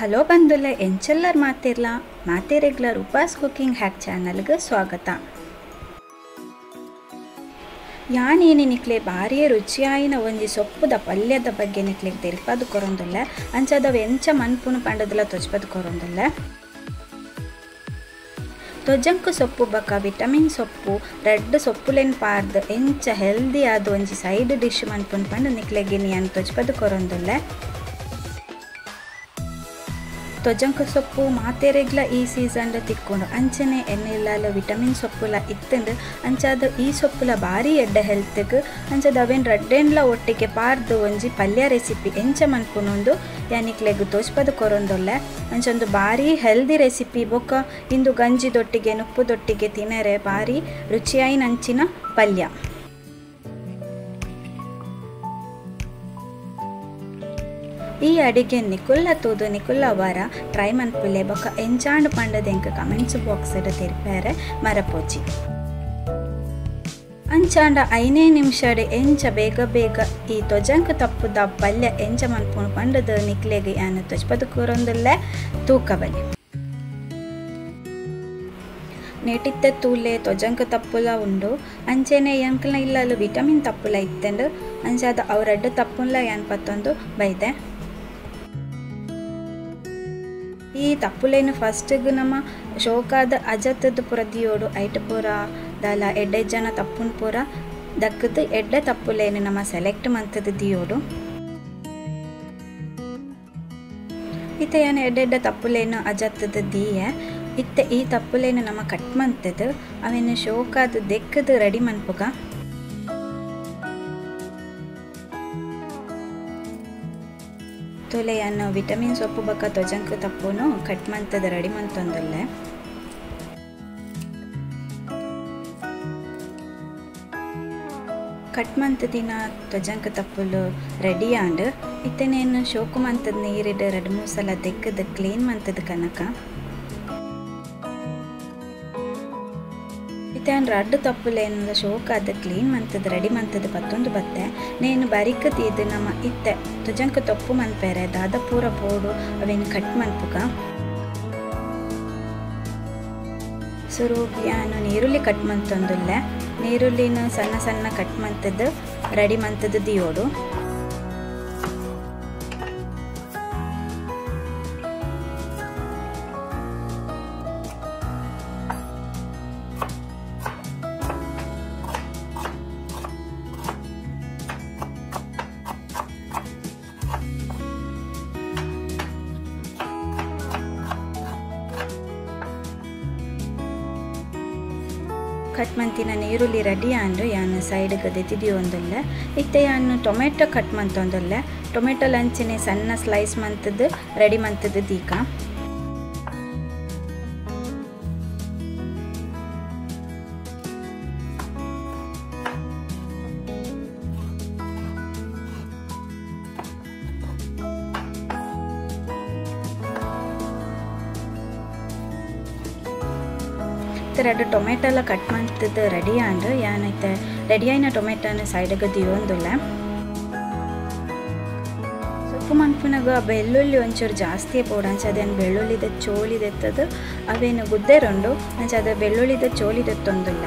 Hello ಬಂದುಲ್ಲ ಎಂಚೆಲ್ಲರ್ ಮಾತಿರ್ಲ? ಮಾತೆ regular ಉಪಾಸ್ cooking hack ಚಾನಲ್ಗೆ ಸ್ವಾಗತ. ಯಾನೇನು ನಿಕ್ಲೆ ಭಾರಿ ರುಚಿಯಾಯಿನ ಒಂಜಿ ಸೊಪ್ಪುದ ಪಲ್ಯದ ಬಗ್ಗೆ ನಿಕ್ಲೆ ತೆರಿಪದು ಕೊರೊಂದುಲ್ಲ ಅಂಚದ ಎಂಚ ಮನ್ಪುನು ಪಂಡದಲ್ಲ ತೊಚ್ಪದು ಕೊರೊಂದುಲ್ಲ. ತೊಜಂಕು ಸೊಪ್ಪು, ಬಕ ವಿಟಮಿನ್ ಸೊಪ್ಪು, ರೆಡ್ ಸೊಪ್ಪುಲೆನ್ ಪಾರ್ದ್ ಎಂಚ ಹೆಲ್ದಿ ಆದ ಒಂಜಿ ಸೈಡ್ ಡಿಶ್ ಮನ್ಪುನ್ ಪಂಡ್ ನಿಕ್ಲೆಗಿನಿ ಅಂತ ತೊಜ್ಪದು ಕೊರೊಂದುಲ್ಲ ತೊಜಂಕು ಸೊಪ್ಪು, ಮಾತೆರೆಗ್ಲ ಈ ಸೀಸನ್ ತಿಕ್ಕೊಂಡು ಅಂಚನೆ ಎಣ್ಣೆಲ್ಲಾಲ ವಿಟಮಿನ್ ಸೊಪ್ಪುಲ ಇತ್ತಂದು ಅಂಚಾದ ಈ ಸೊಪ್ಪುಲ ಭಾರಿ ಎಡ್ಡ ಹೆಲ್ತ್ಗೆ, ಅಂಚದ ಅವೇನು ರಡ್ಡೆಂಡ್ಲ ಒಟ್ಟಿಗೆ ಪಾರ್ದು ಒಂಜಿ ಪಲ್ಯ ರೆಸಿಪಿ ಎಂಚ ಮನ್ಪುನೊಂದು ಯಾನಿಕ್ಲೆಗ್ ತೋಚ್ಪದ ಕೊರೊಂದೊಲ್ಲೆ. ಅಂಚೊಂದು ಭಾರಿ ಹೆಲ್ದಿ ರೆಸಿಪಿ ಬೊಕ್ಕ ಇಂದು ಗಂಜಿದೊಟ್ಟಿಗೆ, ನುಪ್ಪುದೊಟ್ಟಿಗೆ ತಿನ್ನರೆ ಭಾರಿ ರುಚಿಯಾಯಿನ ಅಂಚಿನ ಪಲ್ಯ. ಈ ಅಡಿಗೆ ನಿಕುಲ್ಲ ತೂದು ನಿಕುಲ್ಲ ವಾರ ಟ್ರೈ ಮನ್ಪುಲೆ ಬೊಕ್ಕ ಎಂಚಾಂಡ್ ಪಂಡದೆಂಕ ಕಮೆಂಟ್ಸ್ ಬಾಕ್ಸ್ ತೆರಿಪೇರೆ ಮರಪೋಚಿ. ಅಂಚಾಂಡ ಐನೇ ನಿಮಿಷಡೆ ಎಂಚ ಬೇಗ ಬೇಗ ಈ ತ್ವಜಂಕ ತಪ್ಪುದ ಪಲ್ಯ ಎಂಚ ಮನ್ಪುಣ ಪಂಡದ ನಿಕ್ಲೆಗೆ ಯಾನು ಕೂರೊಂದಲ್ಲೇ ತೂಕ ಬಲಿ ನೆಟಿತ್ತ ತೂಲೆ ತ್ವಜಂಕ ತಪ್ಪುಲ ಉಂಡು, ಅಂಚೆನೆ ಎಂಕ್ಲ ಇಲ್ಲಲು ವಿಟಮಿನ್ ತಪ್ಪುಲ ಇತ್ತೆಂಡು, ಅಂಚಾದ ಅವರಡ್ಡು ತಪ್ಪುಲ ಏನ್ ಪತ್ತೊಂದು ಬೈದೆ. ಈ ತಪ್ಪುಲೇನು ಫಸ್ಟಿಗೆ ನಮ್ಮ ಶೋಕಾದ ಅಜತ್ತದ ಪುರದಿಯೋಡು ಐಟ ಪೂರ ದಾಲ ಎಡ್ಡೆ ಜನ ತಪ್ಪುನ್ ಪೂರ ದಕ್ಕದು ಎಡ್ಡೆ ತಪ್ಪುಲೇನು ನಮ್ಮ ಸೆಲೆಕ್ಟ್ ಮಂತದ ದಿಯೋಡು. ಇತ್ತ ಏನು ಎಡ್ಡೆಡ್ಡ ತಪ್ಪುಲೇನು ಅಜತ್ತದ ದೀಯೆ? ಇತ್ತ ಈ ತಪ್ಪುಲೇನು ನಮ್ಮ ಕಟ್ ಮಂತದ್ದು ಅವೇನು ಶೋಕಾದ ದೆಕ್ಕದು ರೆಡಿ ಮನ್ಪುಗ ತೊಲೆಯನ್ನು ವಿಟಮಿನ್ ಸೊಪ್ಪು ಬಕ್ಕ ತ್ವಜಂಕ ತಪ್ಪುನು ಕಟ್ ಮಂತದ ರೆಡಿ ಮಂತೊಂದಲ್ಲೇ ಕಟ್ ಮಂತ್ ದಿನ ತ್ವಜಂಕ ತಪ್ಪುಲು ರೆಡಿ ಆಂಡ್ ಇತ್ತೇನೇನು ಶೋಕು ಮಂತದ ನೀರಿಡ ಎರಡು ಮೂರು ಸಲ ಕ್ಲೀನ್ ಮಂತದ ಕನಕ. ಇತ್ತೇನು ರಡ್ಡು ತಪ್ಪುಲೇನ ಶೋಕಾದ ಕ್ಲೀನ್ ಮಂತದ ರೆಡಿ ಮಂತದ ಪತ್ತೊಂದು ಬತ್ತೆ. ನೇನು ಬರಿಕ ತೀದು ನಮ್ಮ ಇತ್ತೆ. ತುಜಂಕ ತಪ್ಪು ಮನ್ಪೇರೆ, ದಾದ ಪೂರ ಬೋಡು, ಅವೇನು ಕಟ್ ಮನ್ಪುಗ ಸುರು ಯಾನು ನೀರುಳ್ಳಿ ಕಟ್ ಮಂತೊಂದುಲ್ಲೆ ನೀರುಳ್ಳಿನ ಸಣ್ಣ ಸಣ್ಣ ಕಟ್ ಮಂತದ್ದು ರೆಡಿ ಮಂತದ ದಿಯೋಡು. ಕಟ್ ಮಂತಿನ ನೀರುಳ್ಳಿ ರೆಡಿ ಆಂಡು ಸೈಡ್ ಸೈಡ್ಗೆ ದೆತಿದಿ ಒಂದಲ್ಲ ಇತ್ತೆ ಯಾನ್ ಟೊಮೆಟೊ ಕಟ್ ಮಂತೊಂದಲ್ಲ ಟೊಮೆಟೊ ಲಂಚನೆ ಸಣ್ಣ ಸ್ಲೈಸ್ ಮಂತದ್ದು ರೆಡಿ ಮಂತದ್ದು ದೀಕ. ಎರಡು ಎಲ್ಲ ಕಟ್ ಮಾಡ್ತಿದ್ದು ರೆಡಿ ಆಂಡ್ ಏನೈತೆ ರೆಡಿ ಆಯ್ನ ಟೊಮೆಟೊನ ಸೈಡ್ಗೆ ದಿಯೋಂದಿಲ್ಲ ಸೊಪ್ಪು ಮನ್ಪುನಾಗ ಬೆಳ್ಳುಳ್ಳಿ ಒಂಚೂರು ಜಾಸ್ತಿ ಪೋಡಂಚ ಅದೇನು ಬೆಳ್ಳುಳ್ಳಿದ ಚೋಳಿದೆತ್ತದು, ಅವೇನು ಗುದ್ದೆರೊಂಡು ಅಂಚ ಅದು ಬೆಳ್ಳುಳ್ಳಿದ ಚೋಳಿದೆತ್ತೊಂದುಲ್ಲ.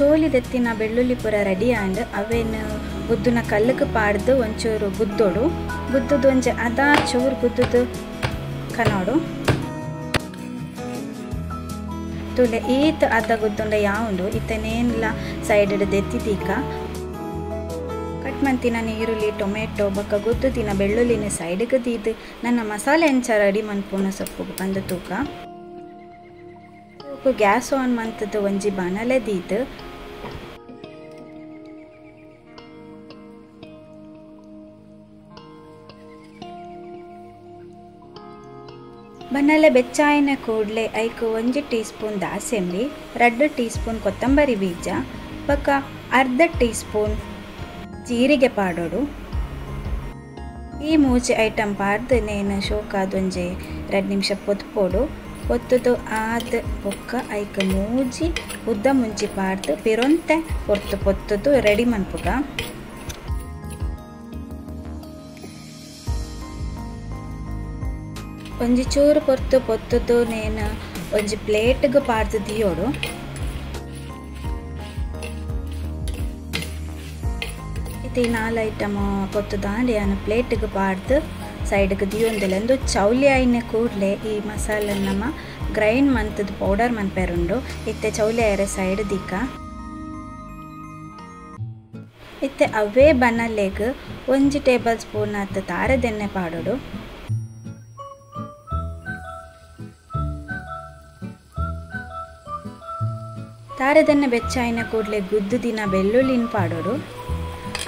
ಚೋಲಿದೆತ್ತಿನ ಬೆಳ್ಳುಳ್ಳಿ ಪೂರ ರೆಡಿ ಆಂಡ್ ಅವೇನು ಗುದ್ದುನ ಕಲ್ಲಕ್ಕೆ ಪಾಡ್ದು ಒಂಚೂರು ಬುದ್ದೋಡು. ಗುದ್ದುದು ಒಂಜೆ ಅದ ಚೂರು ಗುದ್ದುದು ಕನೋಡು. ತುಲೆ ಈತ ಅದ ಗುದ್ದುಂಡ ಯಾವುದು ಇತ್ತನೇನಿಲ್ಲ ಸೈಡ್ ದೆತ್ತಿದೀಕ ಕಟ್ ಮಂತಿನ ಈರುಳ್ಳಿ ಟೊಮೆಟೊ, ಬೊಕ್ಕ ಗುದ್ದುದಿನ ಬೆಳ್ಳುಳ್ಳಿನ ಸೈಡ್ಗೆ ದೀದು. ನನ್ನ ಮಸಾಲೆ ಎಂಚ ರೆಡಿ ಮನ್ಪುನ ಸೊಪ್ಪು ಬಂದು ತೂಕ. ಗ್ಯಾಸ್ ಆನ್ ಮಂತದ್ದು ಒಂಜಿ ಬಾಣಲೆ ದೀದು. ಬನ್ನಲೆ ಬೆಚ್ಚಾಯಿನ ಕೂಡಲೇ ಐಕು ಒಂಜಿ ಟೀ ಸ್ಪೂನ್ ದಾಸೆಂಬಿ ರಡ್ಡು ಟೀ ಸ್ಪೂನ್ ಕೊತ್ತಂಬರಿ ಬೀಜ ಬೊಕ ಅರ್ಧ ಟೀ ಸ್ಪೂನ್ ಜೀರಿಗೆ ಪಾಡೋಡು. ಈ ಮೂಜಿ ಐಟಮ್ ಪಾಡ್ದು ನೇನು ಶೋಕಾದೊಂಜಿ ಎರಡು ನಿಮಿಷ ಪೊತ್ಪೋಡು ಪೊತ್ತುದು ಆದ ಬೊಕ್ಕ ಐಕ ಮೂಜಿ ಉದ್ದ ಮುಂಚಿ ಪಾಡ್ದು, ಪಿರೊಂತೆ ಪೊರ್ತು ಪೊತ್ತದು ರೆಡಿ ಮನ್ಪುಗ ಒಂಜಿ ಚೂರು ಪೊರ್ತು ಪೊತ್ತುದು ನೇನು, ಒಂಜಿ ಪ್ಲೇಟ್ಗ್ ಪಾಡ್ದು ದಿಯೋಡು ಇತ್ತೆ ನಾಲ್ ಐಟಮ್ ಪೊತ್ತು ದಾಂಡಿ ಅನ್ನ ಪ್ಲೇಟ್ಗ್ ಪಾಡ್ದು ಸೈಡ್ಗೆ ದಿಯೊಂದಿಲ್ಲ ಒಂದು ಚೌಲಿ ಆಯ್ನ ಕೂಡಲೇ ಈ ಮಸಾಲೆ ನಮ್ಮ ಗ್ರೈಂಡ್ ಮಂತದ ಪೌಡರ್ ಮನ್ಪೇರುಂಡು, ಇತ್ತೆ ಚೌಲಿ ಆಯ್ರೆ ಸೈಡ್ ದಿಕ್ಕ ಇತ್ತೆ ಅವೇ ಬನಲೆಗ್ ಒಂಜಿ ಟೇಬಲ್ ಸ್ಪೂನ್ ಅತ್ತ ತಾರದೆಣ್ಣೆ ಪಾಡೋಡು. ತಾರದೆಣ್ಣೆ ಬೆಚ್ಚಾಯಿನ ಕೂಡಲೇ ಗುದ್ದು ದಿನ ಬೆಳ್ಳುಳ್ಳಿನ ಪಾಡೋಡು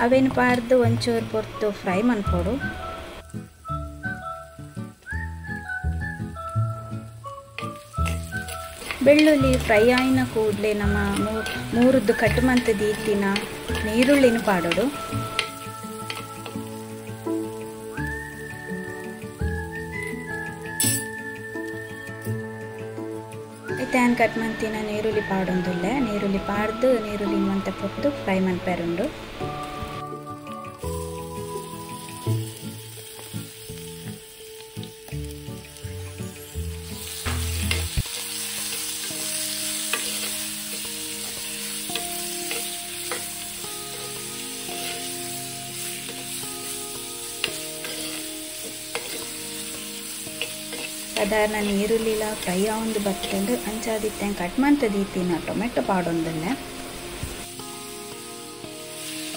ಅವೇನು ಪಾಡ್ದು ಒಂಚೂರು ಪೊರ್ತು ಫ್ರೈ ಮಾಡ್ಕೊಡು. ಬೆಳ್ಳುಳ್ಳಿ ಫ್ರೈ ಆಯಿನ ಕೂಡಲೇ ನಮ್ಮ ಮೂರದ್ದು ಕಟ್ ಮಂತದ ದಿನ ನೀರುಳ್ಳಿನ ಪಾಡೋಡು ತೇನ್ ಕಟ್ ಮಂತಿನ ನೀರುಳ್ಳಿ ಪಾಡೊಂದುಲ್ಲೆ. ನೀರುಳ್ಳಿ ಪಾಡ್ದು ನೀರುಳ್ಳಿ ಮಂತ ಪೊತ್ತು ಫ್ರೈ ಮನ್ಪೇರುಂಡು ಸಾಧಾರಣ ಈರುಳ್ಳಿಲ ಫ್ರೈ ಆವೊಂದು ಬತ್ತಂದು ಅಂಚಾದಿತ್ತೆ ಕಟ್ ಮಂತದೀತಿನ ಟೊಮೆಟೊ ಪಾಡೊಂದಲ್ಲ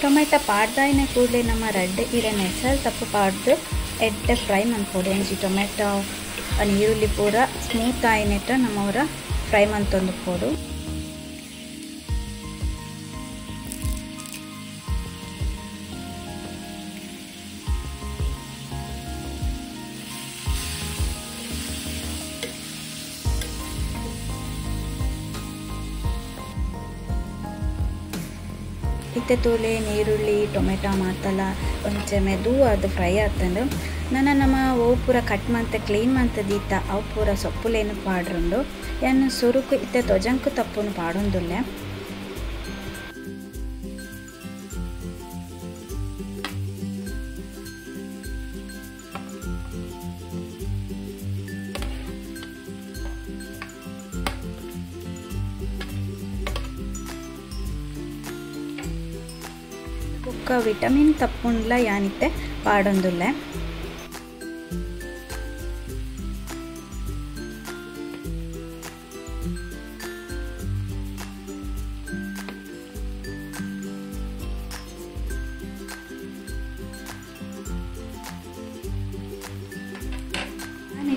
ಟೊಮೆಟೊ ಪಾಡ್ದಾಯಿನ ಕೂಡಲೇ ನಮ್ಮ ರೆಡ್ ಇರ ನೆಸಲ್ ತಪ್ಪು ಪಾಡ್ದು ಎಡ್ಡೆ ಫ್ರೈ ಮನ್ಪೊಡು ಅಂಜಿ ಟೊಮೆಟೊ ಈರುಳ್ಳಿ ಪೂರ ಸ್ಮೂತ್ ಆಯಿನೆಟ್ಟ ನಮ್ಮವರ ಫ್ರೈ ಮಂತೊಂದು ಪೋಡು ಇತ್ತೆ ತೋಲೆ ನೀರುಳ್ಳಿ, ಟೊಮೆಟೊ ಮಾತಲ್ಲ ಒಂಚೆ ಮೆದು ಅದು ಫ್ರೈ ಆತಂದು ನನ್ನ ನಮ್ಮ ಓ ಪೂರ ಕಟ್ ಮಂತ ಕ್ಲೀನ್ ಮಂತದೀತ ಅವು ಪೂರ ಸೊಪ್ಪುಲೇನು ಪಾಡ್ರುಂಡು. ಏನು ಸುರುಕು ಇತ್ತೆ ತೊಜಂಕು ತಪ್ಪುನು ಪಾಡೊಂದುಲ್ಲೆ. ಬೊಕ್ಕ ವಿಟಮಿನ್ ತಪ್ಪುಂಡ್ಲ ಯಾನಿತ್ತೆ? ಪಾಡೊಂದುಲ್ಲೆ.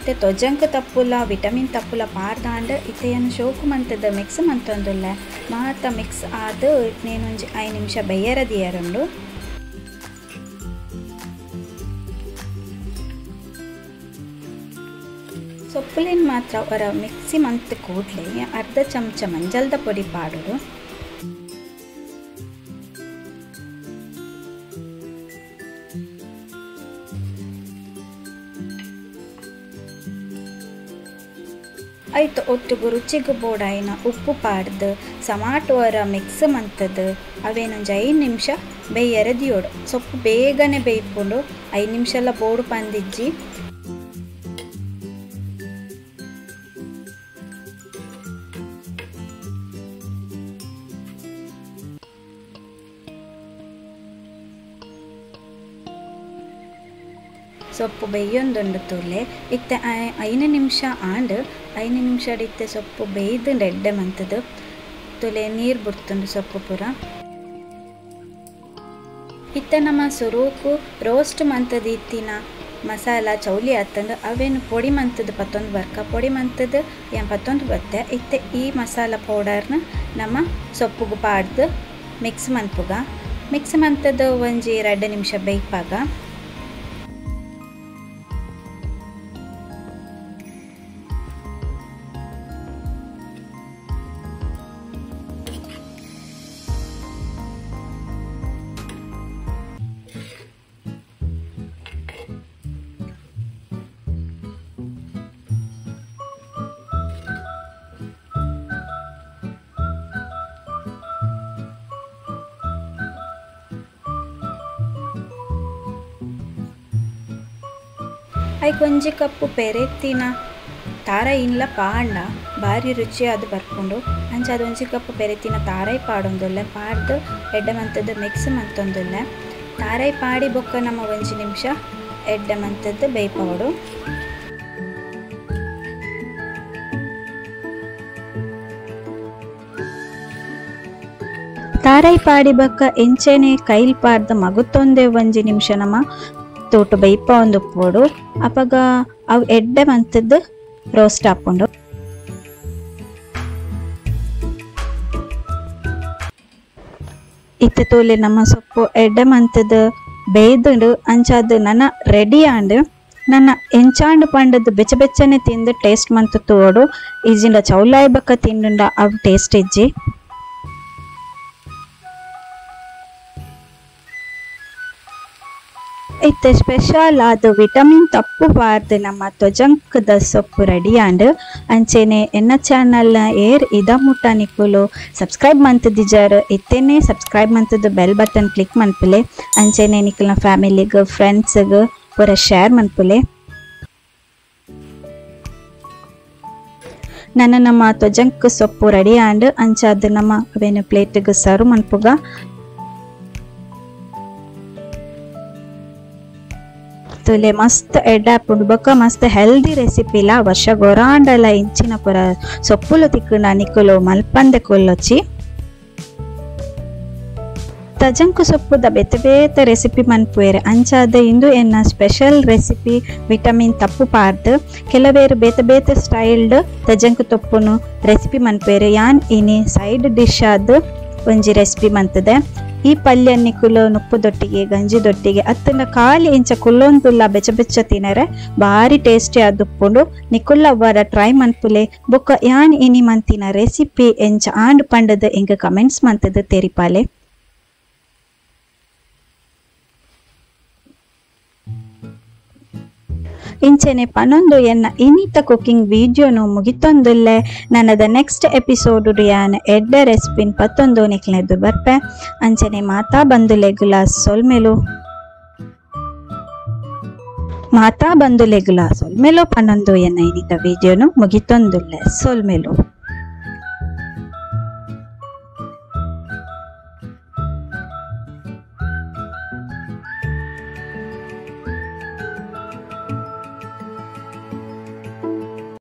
ಇತ್ತೆ ತೊಜಂಕ ತಪ್ಪುಲ, ವಿಟಮಿನ್ ತಪ್ಪುಲ, ಪಾರ್ದಾಂಡ ಇತ್ತೆಯನ್ನು ಶೋಕು ಮಂತದ ಮಿಕ್ಸ್ ಮಂತೊಂದುಲ್ಲ. ಮಾತ ಮಿಕ್ಸ್ ಆದ ನೇನೊಂಜಿ ಐದು ನಿಮಿಷ ಬೆಯ್ಯರ ದಿಯರುಂಡು ಸೊಪ್ಪುಲಿನ ಮಾತ್ರ ಅವರ ಮಿಕ್ಸಿ ಮಂತ್ ಕೂಡಲೇ ಅರ್ಧ ಚಮಚ ಮಂಜಲ್ದ ಪುಡಿ ಪಾಡೋದು ಆಯ್ತು ಒಟ್ಟಿಗೆ ರುಚಿಗೆ ಬೋಡಾಯಿನ ಉಪ್ಪು ಪಾಡ್ದು ಸಮಾಟೋರ ಮಿಕ್ಸ್ ಮಂತದ್ದು ಅವೇನೊಂಜಿ ಐದು ನಿಮಿಷ? ಬೇಯರೆ ದಿಯೋಡು ಸೊಪ್ಪು ಬೇಗನೆ ಬೇಯ್ಕೊಂಡು ಐದು ನಿಮಿಷ ಎಲ್ಲ ಬೋಡು ಪಂದಿಜ್ಜಿ. ಸೊಪ್ಪು ಬೇಯೊಂದುಂಡು ತೂಲೆ. ಇತ್ತೆ ಐದು ನಿಮಿಷ ಆಂಡ್ ಐನು ನಿಮಿಷ ಇತ್ತೆ ಸೊಪ್ಪು ಬೇಯ್ದು ಎಡ್ಡೆ ಮಂತದ್ದು. ತುಲೆ ನೀರು ಬುಡ್ತುಂಡು ಸೊಪ್ಪು ಪೂರ. ಇತ್ತ ನಮ್ಮ ಸುರೂಕು ರೋಸ್ಟ್ ಮಂತದ ಇತ್ತಿನ ಮಸಾಲ ಚೌಲಿ ಆತಂದು ಅವೇನು ಪೊಡಿ ಮಂತದ್ದು ಪತ್ತೊಂದು ಬರ್ಕ ಪೊಡಿ ಮಂತದ್ದು ಏನು ಪತ್ತೊಂದು ಬತ್ತೆ. ಇತ್ತೆ ಈ ಮಸಾಲ ಪೌಡರ್ನ ನಮ್ಮ ಸೊಪ್ಪುಗು ಪಾಡ್ದು ಮಿಕ್ಸ್ ಮಂತುಗ. ಮಿಕ್ಸ್ ಮಂತದ್ದು ಒಂಜಿ ಎರಡು ನಿಮಿಷ ಬೇಯ್ಪಾಗ. ಐಕ್ ಒಂಜಿ ಕಪ್ಪು ಪೆರೆತ್ತಿನ ತಾರ ಇನ್ಲ ಪಾಂಡ ಭಾರಿ ರುಚಿ ಅದು ಬರ್ಕೊಂಡು. ಅಂಚ ಅದು ಒಂಜಿ ಕಪ್ ಪೆರೆತ್ತಿನ ತಾರೈ ಪಾಡೊಂದುಲ್ಲೆ. ಪಾಡ್ದು ಎಡ್ಡೆ ಮಂತದ್ದು ಮಿಕ್ಸ್ ಮಂತೊಂದುಲ್ಲೆ ತಾರೈ ಪಾಡಿ ಬೊಕ್ಕ ನಮ್ಮ ಒಂಜಿ ನಿಮಿಷ. ಎಡ್ಡೆ ಮಂತದ್ದು ಬೇಯ್ಪವಡು ತಾರೈ ಪಾಡಿ ಬೊಕ್ಕ ಎಂಚೆನೆ ಕೈಲ್ ಪಾರ್ದ ಮಗುತ್ತೊಂದೆ ಒಂಜಿ ನಿಮಿಷ ನಮ್ಮ ತೋಟ ಬೈಪ ಒಂದು ಪೋಡು. ಅಪಗ ಅವು ಎಡ್ಡೆ ಮಂತದ್ದು ರೋಸ್ಟ್ ಹಾಕೊಂಡು ಇತ್ತೆ ತೋಲೆ ನಮ್ಮ ಸೊಪ್ಪು ಎಡ್ಡೆ ಮಂತದ್ದು ಬೇಯ್ದು ಅಂಚಾದ ನನ್ನ ರೆಡಿ ಆಂಡ್. ನನ್ನ ಎಂಚಾಂಡ್ ಪಂಡದ್ದು ಬೆಚ್ಚ ಬೆಚ್ಚನೆ ತಿಂದು ಟೇಸ್ಟ್ ಮಂತ ತೋಡು ಈಜಿಂಡ ಚೌಲಾಯಿ ಬಕ್ಕ ತಿಂಡುಂಡ ಅವು ಟೇಸ್ಟ್ ಇಜ್ಜಿ. ಇತ್ತೆ ಸ್ಪೆಷಲ್ ಆದ ವಿಟಮಿನ್ ತಪ್ಪು ಬಾರ್ದು ನಮ್ಮ ತ್ವಜಂಕದ ಸೊಪ್ಪು ರೆಡಿ ಆಂಡ್ ಅಂಚೆನೆ ಎನ್ನ ಚಾನಲ್ನ ಏರ್ ಇದ ಮುಟ್ಟ ನಿಕ್ಕುಲು. ಸಬ್ಸ್ಕ್ರೈಬ್ ಮಂತದಿಜಾರ್ ಇತ್ತೇನೆ ಸಬ್ಸ್ಕ್ರೈಬ್ ಮಂತದ್ದು ಬೆಲ್ ಬಟನ್ ಕ್ಲಿಕ್ ಮನ್ಪುಲೆ ಅಂಚೆನೆ ನಿಕ್ಕಲ್ನ ಫ್ರೆಂಡ್ಸ್ ಫ್ರೆಂಡ್ಸ್ಗ್ ಪೂರ ಶೇರ್ ಮನ್ಪುಲೆ ನನ್ನ ನಮ್ಮ ತ್ವಜಂಕ್ ಸೊಪ್ಪು ರೆಡಿ ಆಂಡ್ ಅಂಚಾದ ನಮ್ಮ ಅವೇನು ಪ್ಲೇಟ್ಗೆ ಸರ್ವ್ ಮನ್ಪುಗ ತುಲೆ ಮಸ್ತ್ ಎಡ್ಡೆ ಬೊಕ ಮಸ್ತ್ ಹೆಲ್ದಿ ರೆಸಿಪಿಲ ವರ್ಷ ಗೊರಾಂಡಲ ಇಂಚಿನ ಪುರ ಸೊಪ್ಪುಲು ತಿಕ್ಕುಂಡ ನಿಕ್ಕುಲು ಮಲ್ಪಂದೆ ಕೊಲ್ಲೊಚ್ಚಿ. ತಜಂಕು ಸೊಪ್ಪುದ ಬೇತೆ ಬೇತೆ ರೆಸಿಪಿ ಮನ್ಪುವೆರೆ ಅಂಚಾದ ಇಂದು ಎನ್ನ ಸ್ಪೆಷಲ್ ರೆಸಿಪಿ ವಿಟಮಿನ್ ತಪ್ಪು ಪಾರ್ದ್. ಕೆಲವೇರು ಬೇತೆ ಬೇತೆ ಸ್ಟೈಲ್ಡ್ ತಜಂಕು ತೊಪ್ಪುನು ರೆಸಿಪಿ ಮನ್ಪುವೆರೆ ಯಾನ್ ಇನಿ ಸೈಡ್ ಡಿಶ್ ಆದ್ ಒಂಜಿ ರೆಸಿಪಿ ಮಂತದೆ. ಈ ಪಲ್ಯ ದೊಟ್ಟಿಗೆ ಗಂಜಿ ಗಂಜಿದೊಟ್ಟಿಗೆ ಅತ್ತನ ಖಾಲಿ ಇಂಚ ಕುಲ್ಲೊಂದುಲ್ಲ ಬೆಚ್ಚ ಬೆಚ್ಚ ತಿನರೆ ಭಾರಿ ಟೇಸ್ಟಿ ಆದುಪ್ಪುಂಡು ನಿಕುಲ್ಲ ಅವರ ಟ್ರೈ ಮನ್ಪುಲೆ ಬೊಕ್ಕ ಯಾನ್ ಇನಿ ಮಂತಿನ ರೆಸಿಪಿ ಎಂಚ ಆಂಡ್ ಪಂಡದ ಎಂಗ ಕಮೆಂಟ್ಸ್ ಮಂತದ ತೆರಿಪಾಲೆ. ಇಂಚೆನೆ ಪನೊಂದು ಎನ್ನ ಇನಿತ ಕುಕಿಂಗ್ ವಿಡಿಯೋನು ಮುಗಿತೊಂದುಲ್ಲೆ. ನನ್ನದ ನೆಕ್ಸ್ಟ್ ಎಪಿಸೋಡ್ ಉಡಿಯಾನ ಎಡ್ಡ ರೆಸಿಪಿನ್ ಪತ್ತೊಂದು ನಿಕ್ಲೆದ್ದು ಬರ್ಪೆ. ಅಂಚನೆ ಮಾತಾ ಬಂದುಲೆಗುಲ ಸೊಲ್ಮೆಲು. ಮಾತಾ ಬಂದುಲೆಗುಲ ಸೊಲ್ಮೆಲು ಪನೊಂದು ಎನ್ನ ಇನಿತ ವಿಡಿಯೋನು ಮುಗಿತೊಂದುಲ್ಲೆ ಸೊಲ್ಮೆಲು.